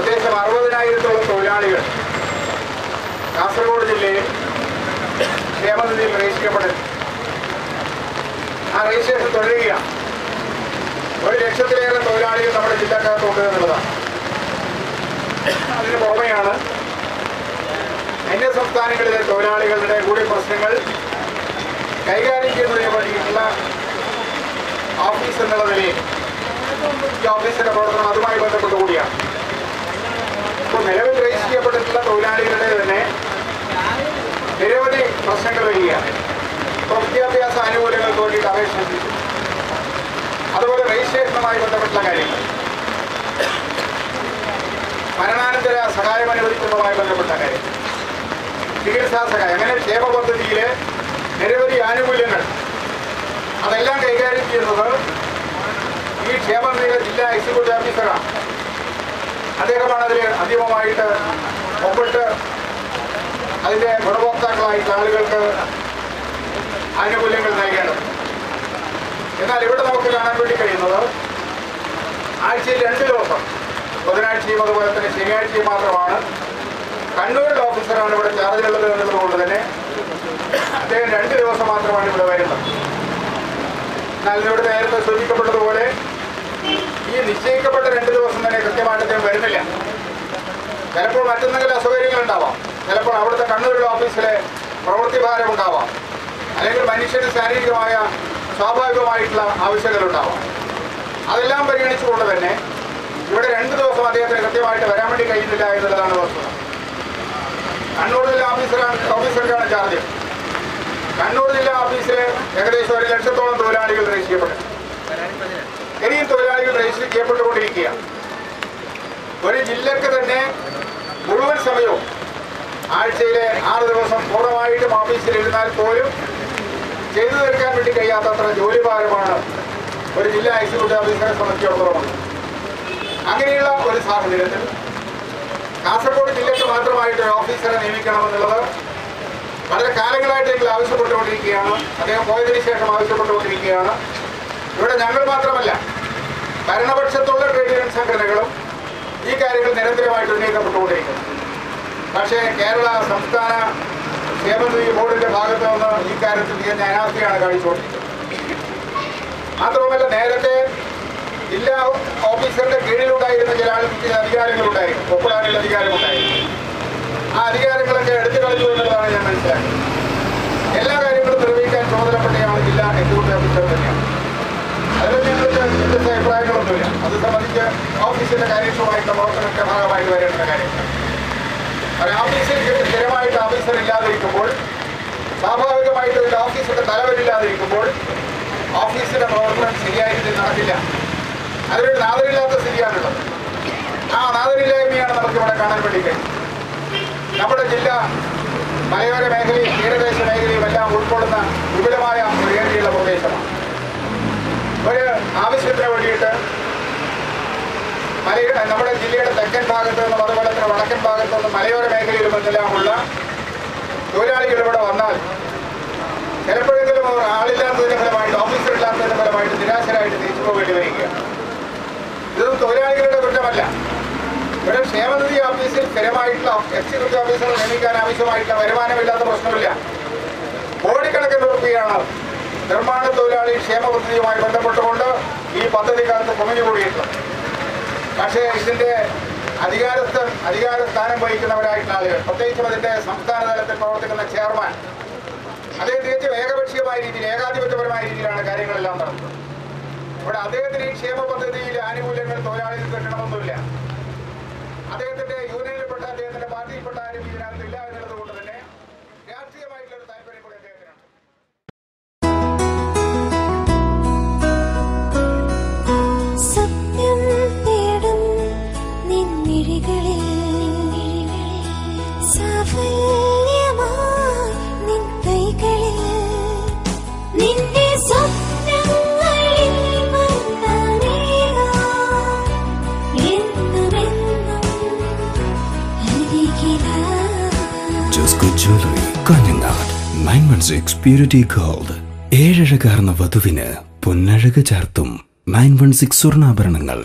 പ്രത്യേകിച്ചും അറുപതിനായിരത്തോളം തൊഴിലാളികൾ. കാസർഗോഡ് ജില്ലയിൽ ക്ഷേമനിധിയിൽ രജിസ്റ്റർപ്പെടും ആ രജിസ്ട്രേഷൻ തുടരുകയാണ്. ഒരു ലക്ഷത്തിലേറെ തൊഴിലാളികൾ നമ്മുടെ ജില്ലക്കകത്തുണ്ട് എന്നുള്ളതാണ്. അതിന് പുറമെയാണ് അന്യ സംസ്ഥാനങ്ങളിലെ തൊഴിലാളികളുടെ കൂടി പ്രശ്നങ്ങൾ കൈകാര്യം ചെയ്യുന്നതിന് വേണ്ടിയിട്ടുള്ള ഓഫീസ് എന്നുള്ള നിലയിൽ ഈ ഓഫീസിന്റെ പ്രവർത്തനം അതുമായി ബന്ധപ്പെട്ട് കൂടിയാണ്. ഇപ്പോൾ നിലവിൽ രജിസ്റ്റർ ചെയ്യപ്പെട്ടിട്ടുള്ള തൊഴിലാളികളുടെ തന്നെ നിരവധി പ്രശ്നങ്ങൾ വരികയാണ്. ഇപ്പോൾ വിദ്യാഭ്യാസ ആനുകൂല്യങ്ങൾക്ക് വേണ്ടിയിട്ട് അപേക്ഷ അതുപോലെ രജിസ്ട്രേഷനുമായി ബന്ധപ്പെട്ടുള്ള കാര്യങ്ങൾ. മരണാനന്തര സഹായം അനുവദിക്കുന്നതുമായി ബന്ധപ്പെട്ട കാര്യം. ചികിത്സാ സഹായം. അങ്ങനെ ക്ഷേമ പദ്ധതിയിലെ നിരവധി ആനുകൂല്യങ്ങൾ. അതെല്ലാം കൈകാര്യം ചെയ്യുന്നത് ഈ ക്ഷേമ ജില്ലാ എക്സിക്യൂട്ടീവ് ഓഫീസറാണ്. അദ്ദേഹമാണ് അതിൽ അന്തിമമായിട്ട് ഒപ്പിട്ട് അതിന്റെ ഗുണഭോക്താക്കളായിട്ട് ആളുകൾക്ക് ആനുകൂല്യങ്ങൾ നൽകേണ്ടത്. എന്നാൽ ഇവിടെ നമുക്ക് കാണാൻ വേണ്ടി കഴിയുന്നത് ആഴ്ചയിൽ രണ്ട് ദിവസം ബുധനാഴ്ചയും അതുപോലെ തന്നെ ശനിയാഴ്ചയും മാത്രമാണ്. കണ്ണൂരിലെ ഓഫീസറാണ് ഇവിടെ ചാർജിലുള്ളത് എന്നുള്ളതുകൊണ്ട് തന്നെ അദ്ദേഹം രണ്ട് ദിവസം മാത്രമാണ് ഇവിടെ വരുന്നത്. എന്നാൽ ഇവിടെ നേരത്തെ സൂചിക്കപ്പെട്ടതുപോലെ ഈ നിശ്ചയിക്കപ്പെട്ട രണ്ട് ദിവസം തന്നെ കൃത്യമായിട്ട് അദ്ദേഹം വരുന്നില്ല. ചിലപ്പോൾ മറ്റെന്തെങ്കിലും അസൗകര്യങ്ങൾ ഉണ്ടാവാം ചിലപ്പോൾ അവിടുത്തെ കണ്ണൂരിലെ ഓഫീസിലെ പ്രവൃത്തി ഭാരം ഉണ്ടാവാം അല്ലെങ്കിൽ മനുഷ്യന് ശാരീരികമായ സ്വാഭാവികമായിട്ടുള്ള ആവശ്യങ്ങൾ ഉണ്ടാവാം അതെല്ലാം പരിഗണിച്ചുകൊണ്ട് തന്നെ ഇവിടെ രണ്ട് ദിവസം അദ്ദേഹത്തിന് കൃത്യമായിട്ട് വരാൻ വേണ്ടി കഴിയുന്നില്ല എന്നുള്ളതാണ് വസ്തുത. കണ്ണൂർ ജില്ലാ ഓഫീസറാണ് ഓഫീസർക്കാണ് ചാർജ് കണ്ണൂർ ജില്ലാ ഓഫീസിൽ ഏകദേശം ഒരു ലക്ഷത്തോളം തൊഴിലാളികൾ രജിസ്റ്റർ ചെയ്യപ്പെട്ടു. ഇനിയും തൊഴിലാളികൾ രജിസ്റ്റർ ചെയ്യപ്പെട്ടുകൊണ്ടിരിക്കുകയാണ് ഒരു ജില്ലക്ക് തന്നെ മുഴുവൻ സമയവും ആഴ്ചയിലെ ആറ് ദിവസം പൂർണമായിട്ടും ഓഫീസിൽ ഇരുന്നാൽ പോലും ചെയ്തു തീർക്കാൻ വേണ്ടി കഴിയാത്തത്ര ജോലിഭാരമാണ് ഒരു ജില്ലാ എക്സിക്യൂട്ടീവ് ഓഫീസറെ സംബന്ധിച്ചിടത്തോളം. അങ്ങനെയുള്ള ഒരു സാഹചര്യത്തിൽ കാസർഗോഡ് ജില്ലയ്ക്ക് മാത്രമായിട്ട് ഒരു ഓഫീസറെ നിയമിക്കണമെന്നുള്ളത് വളരെ കാലങ്ങളായിട്ട് ഞങ്ങൾ ആവശ്യപ്പെട്ടുകൊണ്ടിരിക്കുകയാണ്. അദ്ദേഹം പോയതിനു ശേഷം ആവശ്യപ്പെട്ടുകൊണ്ടിരിക്കുകയാണ്. ഇവിടെ ഞങ്ങൾ മാത്രമല്ല ഭരണപക്ഷത്തുള്ള ട്രേഡ് യൂണിയൻ സംഘടനകളും ഈ കാര്യങ്ങൾ നിരന്തരമായിട്ട് ഉന്നയിക്കപ്പെട്ടുകൊണ്ടിരിക്കുന്നു. പക്ഷേ കേരള സംസ്ഥാന ക്ഷേമനിധി ബോർഡിന്റെ ഭാഗത്ത് നിന്ന് ഈ കാര്യത്തിൽ തികഞ്ഞ അനാസ്ഥയാണ് കാണിച്ചുകൊണ്ടിരിക്കുന്നത്. മാത്രമല്ല നേരത്തെ ജില്ലാ ഓഫീസറുടെ കീഴിലുണ്ടായിരുന്ന ചില ആൾക്ക് അധികാരങ്ങളുണ്ടായിരുന്നു ഒപ്പിടാനുള്ള അധികാരമുണ്ടായിരുന്നു. ആ അധികാരങ്ങളൊക്കെ എടുത്തു കളഞ്ഞു എന്നുള്ളതാണ് ഞാൻ മനസ്സിലാക്കുന്നത്. എല്ലാ കാര്യങ്ങളും നിർവഹിക്കാൻ ചുമതലപ്പെട്ടയാണ് ജില്ലാ എക്സിക്യൂട്ടീവ് ഓഫീസർ തന്നെയാണ്. അതിൽ ഞങ്ങൾക്ക് വ്യത്യസ്ത അഭിപ്രായങ്ങളൊന്നുമില്ല അത് സംബന്ധിച്ച് ഓഫീസിന്റെ കാര്യക്ഷമമായിട്ടുള്ള പ്രവർത്തനത്തിന്റെ ഭാഗമായിട്ട് വരേണ്ട കാര്യം ഒരു ഓഫീസിൽ സ്ഥിരമായിട്ട് ഓഫീസർ ഇല്ലാതിരിക്കുമ്പോൾ സ്വാഭാവികമായിട്ട് ഒരു ഓഫീസിന്റെ തലവരില്ലാതിരിക്കുമ്പോൾ ഓഫീസിന്റെ പ്രവർത്തനം ശരിയായ രീതിയിൽ നടക്കില്ല അതിനൊരു നാദരില്ലാത്ത സ്ഥിതിയാണുള്ളത് ആ നാദരില്ലായ്മയാണ് നമുക്ക് ഇവിടെ കാണാൻ വേണ്ടി നമ്മുടെ ജില്ല മലയോര മേഖലയും തീരദേശ മേഖലയും എല്ലാം ഉൾക്കൊള്ളുന്ന വിപുലമായ ഒരു ഏരിയയുള്ള പ്രദേശമാണ്. ആവശ്യത്തിന് വേണ്ടിയിട്ട് മലയുടെ നമ്മുടെ ജില്ലയുടെ തെക്കൻ ഭാഗത്ത് നിന്നും അതുപോലെ തന്നെ വടക്കൻ ഭാഗത്ത് നിന്നും മലയോര മേഖലയിലും എന്നെല്ലാമുള്ള തൊഴിലാളികൾ ഇവിടെ വന്നാൽ ചിലപ്പോഴെങ്കിലും അവർ ആളില്ലാത്തതിന്റെ ഫലമായിട്ട് ഓഫീസർ ഇല്ലാത്തതിന്റെ ഫലമായിട്ട് നിരാശരായിട്ട് തിരിച്ചു പോകേണ്ടി വരികയാണ്. ഇതൊന്നും തൊഴിലാളികളുടെ കുറ്റമല്ല. ഇവിടെ ക്ഷേമനിധി ഓഫീസിൽ സ്ഥിരമായിട്ടുള്ള എക്സിക്യൂട്ടീവ് ഓഫീസറെ നിയമിക്കാൻ ആവശ്യമായിട്ടുള്ള വരുമാനമില്ലാത്ത പ്രശ്നമില്ല. കോടിക്കണക്കിന് രൂപയാണ് നിർമ്മാണ തൊഴിലാളി ക്ഷേമ പദ്ധതിയുമായി ബന്ധപ്പെട്ടുകൊണ്ട് ഈ പദ്ധതി പദ്ധതിക്കകത്ത് കുമിഞ്ഞുകൂടിയിട്ടുള്ളത് പക്ഷേ ഇതിന്റെ അധികാരസ്ഥ അധികാര സ്ഥാനം വഹിക്കുന്നവരായിട്ടുള്ള ആളുകൾ പ്രത്യേകിച്ചും അതിന്റെ സംസ്ഥാന തലത്തിൽ പ്രവർത്തിക്കുന്ന ചെയർമാൻ അദ്ദേഹം തികച്ചും ഏകപക്ഷീയമായ രീതിയിൽ ഏകാധിപത്യപരമായ രീതിയിലാണ് കാര്യങ്ങളെല്ലാം നടത്തുന്നത് ഇവിടെ അദ്ദേഹത്തിന് ഈ ക്ഷേമ പദ്ധതിയിൽ ആനുകൂല്യങ്ങൾ തൊഴിലാളികൾക്ക് കിട്ടണമെന്നില്ല. അദ്ദേഹത്തിന്റെ യൂണിയനിൽപ്പെട്ട അദ്ദേഹത്തിന്റെ പാർട്ടിയിൽപ്പെട്ട ആരും ഇതിനകത്ത് Josco jewellery Kanhangad. Nine one six purity gold. ഏഴഴകാർന്ന വധുവിന് പൊന്നഴക ചാർത്തും നയൻ വൺ സിക്സ് സ്വർണാഭരണങ്ങൾ.